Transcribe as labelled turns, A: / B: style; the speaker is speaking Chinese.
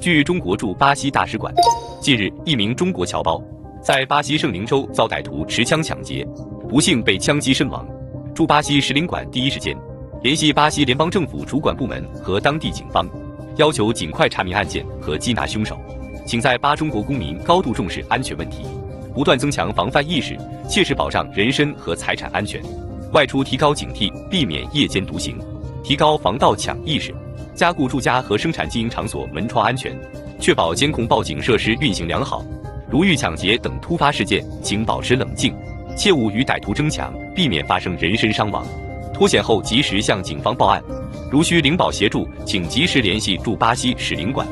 A: 据中国驻巴西大使馆，近日，一名中国侨胞在巴西圣灵州遭歹徒持枪抢劫，不幸被枪击身亡。驻巴西使领馆第一时间联系巴西联邦政府主管部门和当地警方，要求尽快查明案件和缉拿凶手。请在巴中国公民高度重视安全问题，不断增强防范意识，切实保障人身和财产安全。外出提高警惕，避免夜间独行，提高防盗抢意识，加固住家和生产经营场所门窗安全，确保监控报警设施运行良好。如遇抢劫等突发事件，请保持冷静，切勿与歹徒争抢，避免发生人身伤亡。脱险后及时向警方报案，如需领保协助，请及时联系驻巴西使领馆。